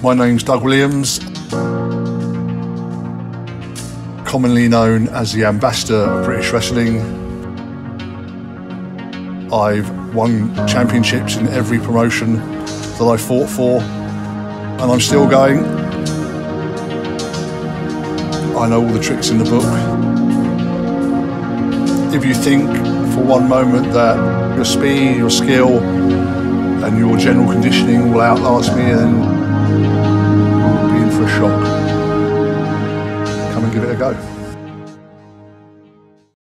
My name's Doug Williams, commonly known as the ambassador of British Wrestling. I've won championships in every promotion that I fought for, and I'm still going. I know all the tricks in the book. If you think for one moment that your speed, your skill, and your general conditioning will outlast me, then de verdade.